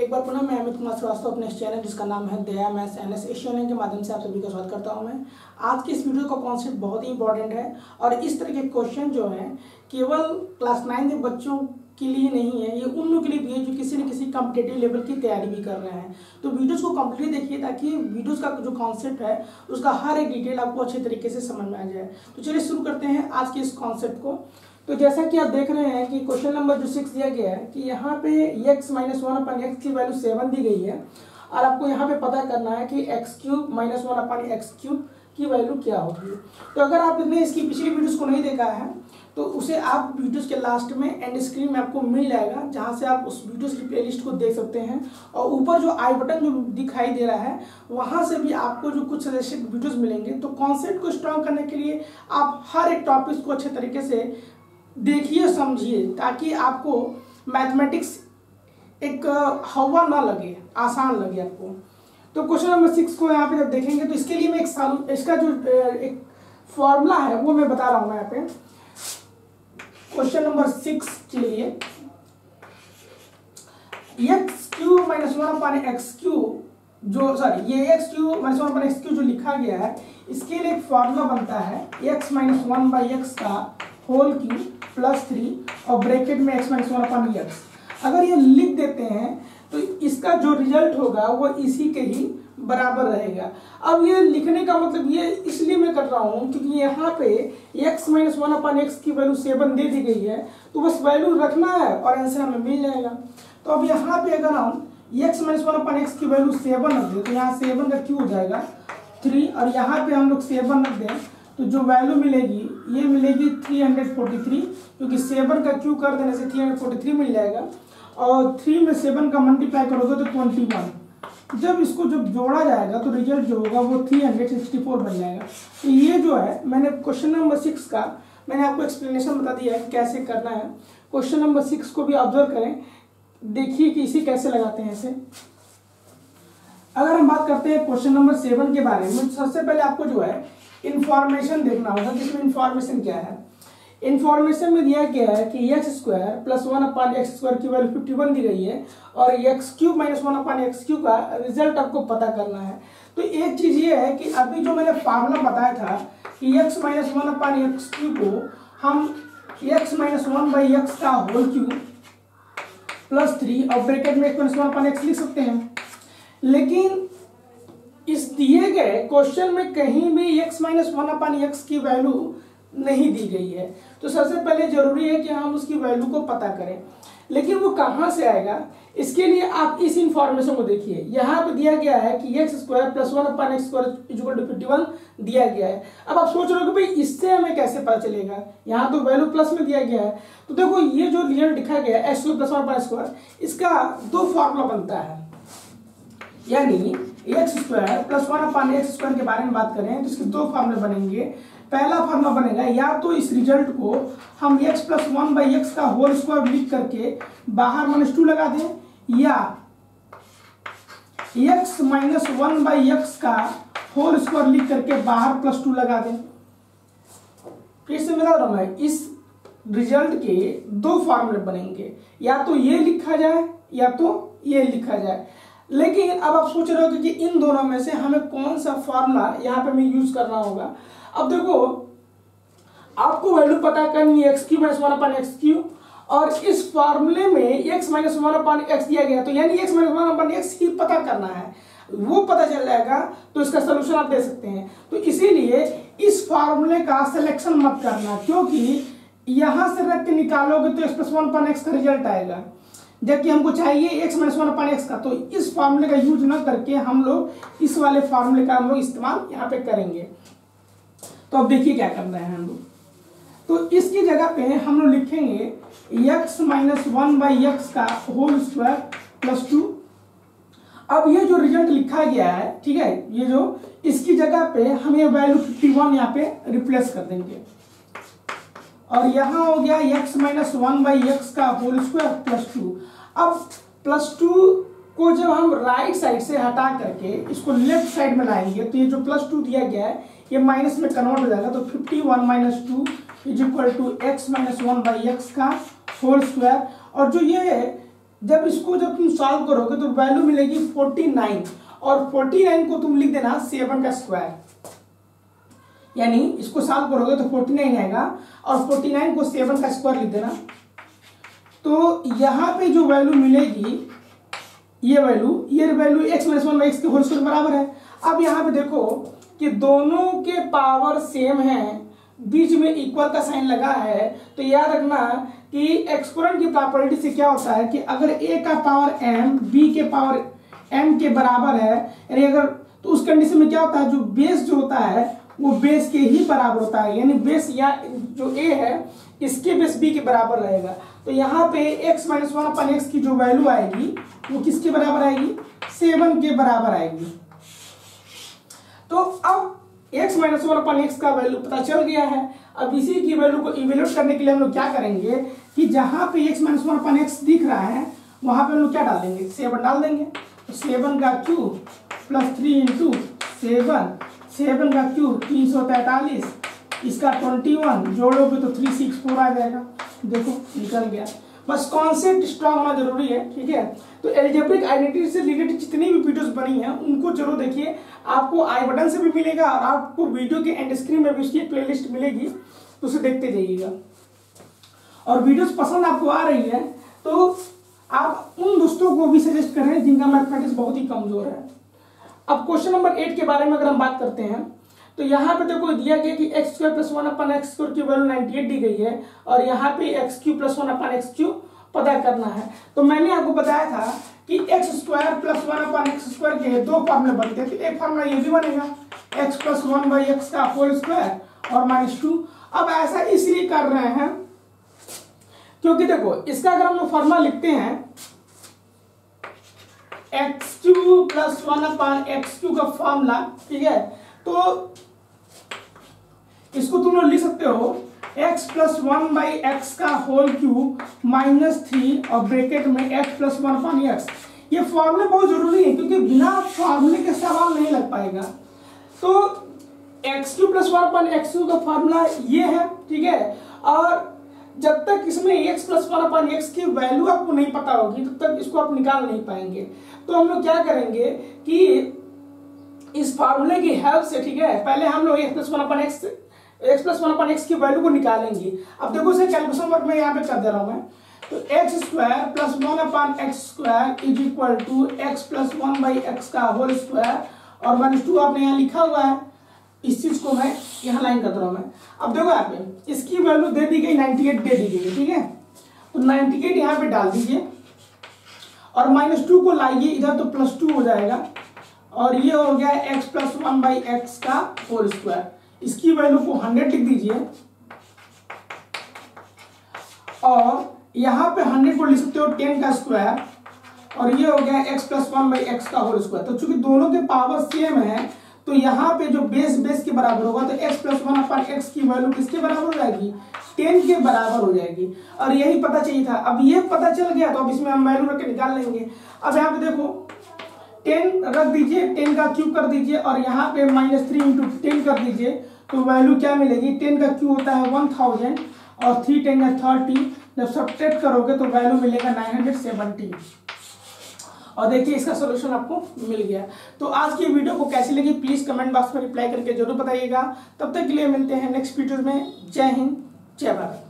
एक बार पुनः मैं अमित कुमार श्रीवास्तव अपने इस चैनल जिसका नाम है Daya maths N S Asian के माध्यम से आप सभी का स्वागत करता हूँ मैं। आज की इस वीडियो का कॉन्सेप्ट बहुत ही इंपॉर्टेंट है और इस तरह के क्वेश्चन जो हैं, केवल क्लास नाइन के बच्चों के लिए नहीं है, ये उन लोगों के लिए भी है जो किसी न किसी कम्पिटेटिव लेवल की तैयारी भी कर रहे हैं। तो वीडियोज़ को कम्प्लीटली देखिए ताकि वीडियोज़ का जो कॉन्सेप्ट है, उसका हर एक डिटेल आपको अच्छे तरीके से समझ में आ जाए। तो चलिए शुरू करते हैं आज के इस कॉन्सेप्ट को। तो जैसा कि आप देख रहे हैं कि क्वेश्चन नंबर जो सिक्स दिया गया है कि यहाँ पे X minus one upon X की वैल्यू सेवन दी गई है, और आपको यहाँ पे पता करना है कि X cube minus one upon X cube की वैल्यू क्या होगी। तो अगर आपने इसकी पिछली वीडियोस को नहीं देखा है तो उसे आप वीडियोस के लास्ट में एंड स्क्रीन में आपको मिल जाएगा, जहाँ से आप उस वीडियोस की प्लेलिस्ट को देख सकते हैं। और ऊपर जो आई बटन जो दिखाई दे रहा है, वहाँ से भी आपको जो कुछ सजेशन वीडियोस मिलेंगे। तो कॉन्सेप्ट को स्ट्रॉन्ग करने के लिए आप हर एक टॉपिक को अच्छे तरीके से देखिए, समझिए, ताकि आपको मैथमेटिक्स एक हवा ना लगे, आसान लगे आपको। तो क्वेश्चन नंबर सिक्स को यहाँ पे जब देखेंगे तो इसके लिए मैं एक साल, इसका जो एक फॉर्मूला है, वो मैं बता रहा हूँ यहाँ पे। क्वेश्चन नंबर सिक्स के लिए X cube minus one upon X cube जो सॉरी ये X cube minus one upon X cube जो लिखा गया है, इसके लिए एक फॉर्मूला बनता है X minus one by X का होल क्यू प्लस थ्री और ब्रैकेट में X minus one upon X अगर ये लिख देते हैं तो इसका जो रिज़ल्ट होगा, वो इसी के ही बराबर रहेगा। अब ये लिखने का मतलब ये इसलिए मैं कर रहा हूँ, क्योंकि यहाँ पे x minus one upon X की वैल्यू सेवन दे दी गई है तो बस वैल्यू रखना है और आंसर हमें मिल जाएगा। तो अब यहाँ पे अगर हम x minus one upon x की वैल्यू सेवन रख दें तो यहाँ सेवन का क्यू हो जाएगा थ्री और यहाँ पे हम लोग सेवन रख दें तो जो वैल्यू मिलेगी, ये मिलेगी थ्री हंड्रेड फोर्टी थ्री क्योंकि सेवन का क्यू कर देने से थ्री हंड्रेड फोर्टी थ्री मिल जाएगा। और थ्री में सेवन का मल्टीप्लाई करोगे तो ट्वेंटी वन जब इसको जब जोड़ा जाएगा तो रिज़ल्ट जो होगा वो थ्री हंड्रेड सिक्सटी फोर बन जाएगा। तो ये जो है, मैंने क्वेश्चन नंबर सिक्स का, मैंने आपको एक्सप्लेनेशन बता दिया है कैसे करना है। क्वेश्चन नंबर सिक्स को भी ऑब्ज़र्व करें। देखिए कि इसे कैसे लगाते हैं इसे। अगर हम बात करते हैं क्वेश्चन नंबर सेवन के बारे में सबसे पहले आपको जो है इंफॉर्मेशन देखना होगा कि इसमें इंफॉर्मेशन क्या है? इंफॉर्मेशन में दिया गया है कि x square plus one upon x square की वैल्यू फिफ्टी वन दी गई है और x cube minus one upon x cube का रिज़ल्ट आपको पता करना है। तो एक चीज़ ये है कि अभी जो मैंने फार्मूला बताया था कि x minus one upon x cube को हम x minus one by x का होल क्यूब प्लस थ्री और ब्रैकेट में x minus one upon x लिख सकते हैं। लेकिन इस दिए गए क्वेश्चन में कहीं भी x minus one upon x की वैल्यू नहीं दी गई है। तो सबसे पहले ज़रूरी है कि हम उसकी वैल्यू को पता करें। लेकिन वो कहाँ से आएगा? इसके लिए आप इस इंफॉर्मेशन को देखिए। यहाँ पे दिया गया है कि x square plus one upon x square equal to fifty one दिया गया है। अब आप सोच रहे हो कि भाई इससे हमें कैसे पता चलेगा? यहाँ तो वैल्यू प्लस में दिया गया है। तो देखो, ये जो रिज़ल्ट दिखा गया है x square plus one upon square इसका दो फॉर्मूला बनता है। यानी x square plus one upon x square के बारे में बात करें तो इसके दो फॉर्मूले बनेंगे। पहला फॉर्मूला बनेगा, या तो इस रिज़ल्ट को हम x plus one by x का होल स्क्वायर लिख करके बाहर माइनस टू लगा दें, या x minus one by x का होल स्क्वायर लिख करके बाहर प्लस टू लगा दें। फिर से मिला रहा मैं इस रिज़ल्ट के दो फॉर्मूले बनेंगे, या तो ये लिखा जाए, या तो ये लिखा जाए। लेकिन अब आप सोच रहे हो कि इन दोनों में से हमें कौन सा फॉर्मूला यहाँ पे हमें यूज़ करना होगा? अब देखो, आपको वैल्यू पता करनी x cube minus one upon x cube और इस फॉर्मूले में x minus one upon x दिया गया। तो यानी x minus one upon x ही पता करना है। वो पता चल जाएगा तो इसका सोल्यूशन आप दे सकते हैं। तो इसीलिए इस फॉर्मूले का सिलेक्शन मत करना, क्योंकि यहाँ से रख के निकालोगे तो x plus one upon x का रिज़ल्ट आएगा। जबकि हमको चाहिए x minus one upon x का। तो इस फॉर्मूले का यूज़ न करके हम लोग इस वाले फॉर्मूले का हम लोग इस्तेमाल यहाँ पे करेंगे। तो अब देखिए क्या करना है हम लोग। तो इसकी जगह पे हम लोग लिखेंगे x minus one by x का होल स्क्वायर प्लस टू अब ये जो रिज़ल्ट लिखा गया है, ठीक है, ये जो इसकी जगह पे हम ये वैल्यू फिफ्टी वन यहाँ पे रिप्लेस कर देंगे। और यहाँ हो गया x minus one by x का होल स्क्वायर प्लस टू अब प्लस टू को जब हम राइट साइड से हटा करके इसको लेफ़्ट साइड में लाएँगे तो ये जो प्लस टू दिया गया है, ये माइनस में कन्वर्ट हो जाएगा तो fifty one minus two is equal to x minus one by x का होल स्क्वायर और जो ये है, जब इसको जब तुम सॉल्व करोगे तो वैल्यू मिलेगी फोर्टी नाइन और फोर्टी नाइन को तुम लिख देना सेवन का स्क्वायर यानी इसको सॉल्व करोगे तो फोर्टी नाइन आएगा और फोर्टी नाइन को सेवन का स्क्वायर लिख देना। तो यहाँ पे जो वैल्यू मिलेगी, ये वैल्यू ये value x minus one x के होल स्क्वायर बराबर है। अब यहाँ पे देखो कि दोनों के पावर सेम है, बीच में इक्वल का साइन लगा है तो याद रखना कि एक्सपोनेंट की प्रॉपर्टी से क्या होता है कि अगर ए का पावर एम बी के पावर एम के बराबर है, यानी अगर तो उस कंडीशन में क्या होता है, जो बेस जो होता है, वो बेस के ही बराबर होता है। यानी बेस या जो ए है, इसके बेस बी के बराबर रहेगा। तो यहाँ पे x minus one upon x की जो वैल्यू आएगी, वो किसके बराबर आएगी? सेवन के बराबर आएगी। तो अब x minus one upon x का वैल्यू पता चल गया है। अब इसी की वैल्यू को इवेल्यूट करने के लिए हम लोग क्या करेंगे कि जहाँ पे x minus one upon x दिख रहा है, वहाँ पे हम लोग क्या डाल देंगे? सेवन डाल देंगे। तो सेवन का cube plus three into seven seven का क्यूब तीन सौ तैतालीस, इसका ट्वेंटी वन जोड़ोगे तो थ्री सिक्स फोर आ जाएगा। देखो, निकल गया। बस कॉन्सेप्ट स्ट्रांग होना ज़रूरी है, ठीक है? तो एल्जेब्रिक आइडेंटिटी से रिलेटेड जितनी भी वीडियोस बनी हैं, उनको ज़रूर देखिए। आपको आई बटन से भी मिलेगा और आपको वीडियो के एंड स्क्रीन में भी उसकी प्लेलिस्ट मिलेगी तो उसे देखते जाइएगा। और वीडियोस पसंद आपको आ रही है तो आप उन दोस्तों को भी सजेस्ट करें जिनका मैथमेटिक्स बहुत ही कमज़ोर है। अब क्वेश्चन नंबर एट के बारे में अगर हम बात करते हैं तो यहाँ पे देखो दिया गया कि x square plus one upon x square की वैल्यू नाइनटी एट दी गई है, और यहाँ पे x cube plus one upon x cube पता करना है। तो मैंने आपको बताया था कि x square plus one upon x square के दो फॉर्मूले बनते हैं। तो एक फॉर्मूला ये भी बनेगा x plus one by x का होल स्क्वायर और माइनस टू अब ऐसा इसलिए कर रहे हैं, क्योंकि देखो, इसका अगर हम लोग फॉर्मूला लिखते हैं x cube plus one upon x cube का फॉर्मूला ठीक है? तो इसको तुम लोग लिख सकते हो, x plus one by x का होल क्यूब माइनस थ्री और ब्रेकेट में x plus one upon x ये फॉर्मूले बहुत ज़रूरी है, क्योंकि बिना फॉर्मूले के सवाल नहीं लग पाएगा। तो x cube plus one upon x cube का फॉर्मूला ये है, ठीक है? और जब तक इसमें x plus one upon x की वैल्यू आपको नहीं पता होगी, तब तो तक इसको आप निकाल नहीं पाएँगे। तो हम लोग क्या करेंगे कि इस फॉर्मूले की हेल्प से, ठीक है? पहले हम लोग x plus one upon x x plus one upon x की वैल्यू को निकालेंगे। अब देखो इसे कैलकुलेशन वर्क में यहाँ पे कर दे रहा हूँ मैं। तो x square plus one upon x square is equal to x plus one by x का होल स्क्वायर और माइनस टू आपने यहाँ लिखा हुआ है। इस चीज़ को मैं यहाँ लाइन कर दे रहा हूँ मैं। अब देखो यहाँ पे, इसकी वैल्यू दे दी गई नाइनटी एट दे दी गई, ठीक है? तो नाइनटी एट यहाँ पे डाल दीजिए। और माइनस टू को लाइए, इधर तो प्लस टू हो जाएगा। और ये हो गया x plus one by x का होल स्क्वायर इसकी वैल्यू को हंड्रेड लिख दीजिए। और यहाँ पे हंड्रेड को लिख सकते हो टेन का स्क्वायर और ये हो गया x plus one by x का होल स्क्वायर तो चूँकि दोनों के पावर सेम है तो यहाँ पे जो बेस बेस के बराबर होगा तो x plus one upon x की वैल्यू किसके बराबर हो जाएगी? टेन के बराबर हो जाएगी। और यही पता चाहिए था। अब ये पता चल गया तो अब इसमें हम वैल्यू रख के निकाल लेंगे। अब यहाँ पे देखो टेन रख दीजिए टेन का क्यूब कर दीजिए, और यहाँ पे माइनस थ्री इंटू टेन कर दीजिए। तो वैल्यू क्या मिलेगी? टेन का क्यू होता है वन थाउज़ेंड और थ्री टेन का थर्टी जब सब्ट्रैक्ट करोगे तो वैल्यू मिलेगा नाइन हंड्रेड सेवेंटी और देखिए, इसका सोल्यूशन आपको मिल गया। तो आज की वीडियो को कैसी लगी? प्लीज़ कमेंट बॉक्स में रिप्लाई करके ज़रूर बताइएगा। तब तक के लिए मिलते हैं नेक्स्ट वीडियो में। जय हिंद, जय भारत।